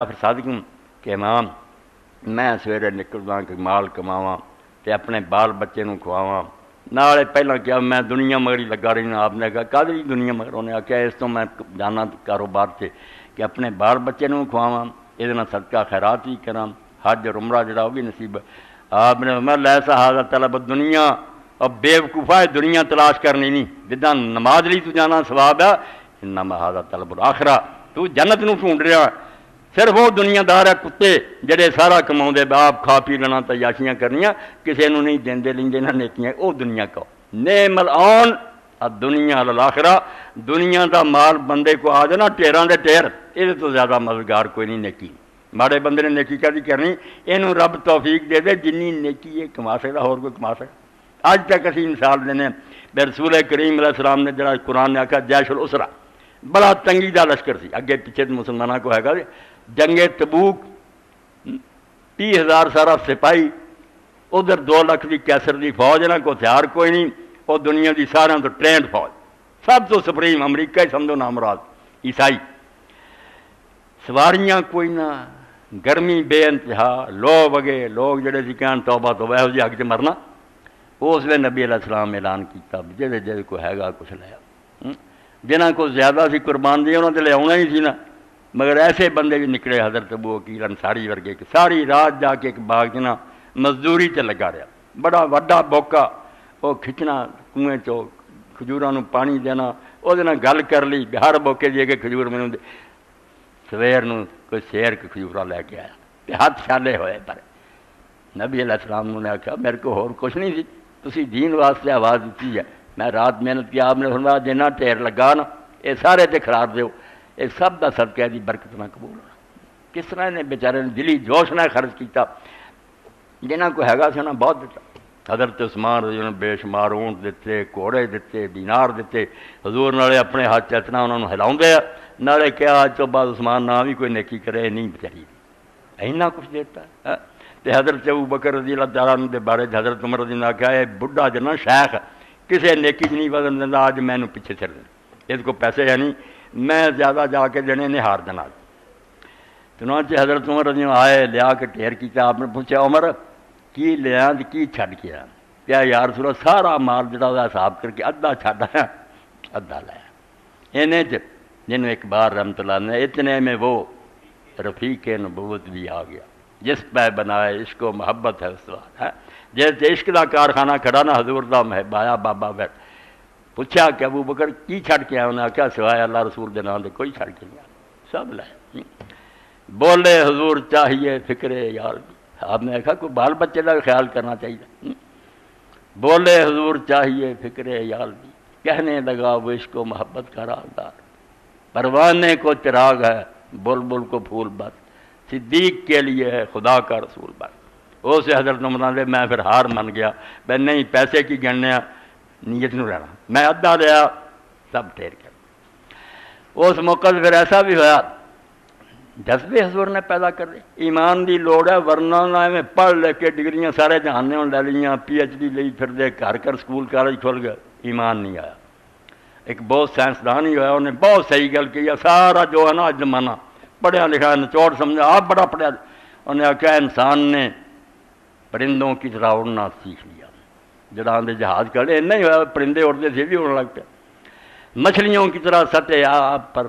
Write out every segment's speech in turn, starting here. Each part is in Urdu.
ਫਿਰ ਸਾਧਕ ਕਿ ਇਮਾਮ ਮੈਂ ਸਵੇਰੇ ਨਿਕਲਦਾ ਕਿ ਮਾਲ ਕਮਾਵਾਂ ਤੇ ਆਪਣੇ ਬਾਲ ਬੱਚੇ ਨੂੰ ਖਵਾਵਾਂ ਨਾਲੇ ਪਹਿਲਾਂ ਕਿਹਾ ਮੈਂ ਦੁਨੀਆ ਮਗਰੀ ਲੱਗਾ ਰਹਿਣਾ ਆਪਨੇ ਕਿਹਾ ਕਾਹਦੀ ਦੁਨੀਆ ਮਗਰ ਉਹਨੇ ਆਖਿਆ ਇਸ ਤੋਂ ਮੈਂ ਜਾਣਾ ਕਾਰੋਬਾਰ 'ਤੇ ਕਿ ਆਪਣੇ ਬਾਲ ਬੱਚੇ ਨੂੰ ਖਵਾਵਾਂ ਇਹਦੇ ਨਾਲ ਸਦਕਾ ਖੈਰਾਤ ਹੀ ਕਰਾਂ ਹੱਜ ਉਮਰਾ ਜਿਹੜਾ ਉਹ ਵੀ ਨਸੀਬ ਆਪਨੇ ਮੈਂ ਲੈ ਸਹਾਦਾ ਤਲਬ ਦੁਨੀਆ اور بیوقوفا ہے دنیا تلاش کرنی نہیں جدہ نماز لی تو جانا ثواب ہے انما هذا طلب الاخرہ تو جنت نو ڈھونڈ صرف وہ دنیا دار ہے، کتے جڑے سارا کماؤندے باپ کھا پی لینا، تیاشیاں کرنیاں، کسے نو نہیں دیندے لیندے نہ نیکیاں، او دنیا کا۔ نعم الان دنیا الاخرہ۔ دنیا دا مال بندے کو آ جانا ٹیراں دے ٹیر اے تو زیادہ مددگار کوئی نہیں، نیکی۔ ماڑے بندے نے نیکی کردی کرنی۔ اینو رب توفیق دے دے، جنی نیکی ہے کما سکتا اور کوئی کما سکتا اج تک اسی مثال دینے بے رسول کریم علیہ السلام نے، جڑا قرآن نے آکھا، جیش الاسرا۔ بڑا تنگی دا لشکر سی۔ اگے پیچھے مسلمانوں کو ہے گا جی۔ جنگ تبوک، تی ہزار سارا سپاہی، ادھر دو لاکھ دی کیسر دی فوج نہ کو ہتھیار کوئی نہیں وہ دنیا دی سارا تو ٹرینڈ فوج۔ سب تو سپریم امریکہ ہی سمجھو نام مراد عیسائی۔ سواریاں کوئی نہ، گرمی بے انتہا لو وگے، لوگ جڑے سی کہن توبہ تو جی وہ جی اگ مرنا۔ اس لیے نبی علیہ السلام اعلان کیا جہے جہے کو ہے گا، کچھ لیا جنہ کو زیادہ سی قربان دی انہوں نے لے آنا ہی سی نا۔ مگر ایسے بندے بھی نکلے حضرت ابو وکیل انصاری ورگے کہ ساری رات جا کے ایک باغ جنا مزدوری تے لگا رہا۔ بڑا وڈا بوکا وہ کھچنا کنویں چو، کھجوراں نو پانی دینا وہ گل کر لی۔ ہر بوکے جی کہ کھجور مینوں سویر نو کوئی شیر کے کھجورا لے کے آیا۔ تے ہاتھ چھالے ہوئے پر۔ نبی علیہ السلام نے آخیا میرے کو اور کچھ نہیں سی۔ تسی دین واسطے آواز دیتی ہے۔ میں رات محنت کیا، آپ نے فرمایا جنہ ٹیر لگا نا یہ سارے تے خراب دیو۔ یہ سب دا صدقہ دی برکت نہ قبول کس طرح نے بیچارے نے دلی جوش نہ خرچ کیتا۔ جنہ کو ہےگا سی انہیں بہت دیتا۔ حضرت عثمان رضی اللہ بے شمار اونٹ دیتے، کوڑے دیتے، دینار دیتے۔ حضور نالے اپنے ہاتھ چتنا انہوں نے ہلاؤں دے نالے کیا آج تو بعد عثمان نہ بھی کوئی نیکی کرے، نہیں بچاری۔ اینا کچھ دیتا۔ ہے تے حضرت ابو بکر رضی اللہ تعالیٰ عنہ دے بارے حضرت عمر رضی اللہ کہا ہے بڈھا جنا شیخ، کسے نیکی نہیں بدل دینا آج میں پیچھے چل دیں اس کو پیسے یعنی میں زیادہ جا کے دینے نے ہار دینا چنانچہ حضرت عمر رضی اللہ آئے لیا کے ٹھیر کیتا آپ نے پوچھا، عمر، کی لیا کی چھڈ کیا کیا یار سورا سارا مال جڑا ہوا حساب کر کے ادھا چھڈ آیا، ادھا لایا انہیں جنہوں ایک بار رحمت اللہ نے، اتنے میں وہ رفیق نبوت بھی آ گیا۔ جس پہ بنائے عشق و محبت ہے، اس وقت ہے۔ جیسے عشق کا کارخانہ کھڑا نا، حضور دا محب بابا بیٹھ۔ پوچھا کہ ابو بکر کی چھڑ کے آیا انہیں کیا سوائے اللہ رسول دے نام دے کوئی چھڑ کے نہیں آیا سب لائے۔ بولے، حضور چاہیے فکر یار۔ آپ نے کہا کوئی بال بچے کا خیال کرنا چاہیے۔ بولے، حضور چاہیے فکر یار۔ بھی کہنے لگا وہ عشق و محبت کا رازدار۔ پروانے کو چراغ ہے بل کو پھول بت صدیق کے لیے ہے خدا کا رسول بات وہ سے حضرت عمران میں پھر ہار من گیا۔ میں، نہیں، پیسے کی گننے نیت نو رہنا۔ میں ادھا لیا، سب ٹھیر کر اس موقع پھر ایسا بھی ہوا جذبے حضور نے پیدا کر دی۔ ایمان دی لوڑ ہے، ورنہ نہ میں پڑھ لے کے ڈگریاں سارے جہانے لے لیاں۔ پی ایچ ڈی لئی پھر دے گھر کر سکول کالج کھل گئے۔ ایمان نہیں آیا۔ ایک بہت سائنسدان ہی ہوا انہیں بہت صحیح گل کی سارا جو ہے نا زمانہ۔ پڑھیا لکھا نچوڑ سمجھا، آپ بڑا پڑھیا۔ انہیں آخیا انسان نے پرندوں کی طرح اڑنا سیکھ لیا۔ جڑا آدھے جہاز کھڑے نہیں ہوا پرندے اڑتے تھے، بھی اڑنے لگ پہ مچھلیوں کی طرح سطح آپ پر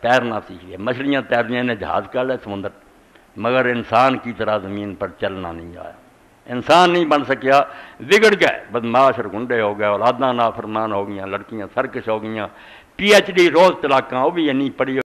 تیرنا سیکھ مچھلیاں تیرنیاں نے جہاز کر لیا سمندر۔ مگر انسان کی طرح زمین پر چلنا نہیں آیا۔ انسان نہیں بن سکیا، بگڑ گئے۔ بدماش اور گنڈے ہو گئے، اولاداں نافرمان ہو گئیں لڑکیاں سرکش ہو گئیں پی ایچ ڈی روز تلاکاں وہ بھی نہیں پڑھی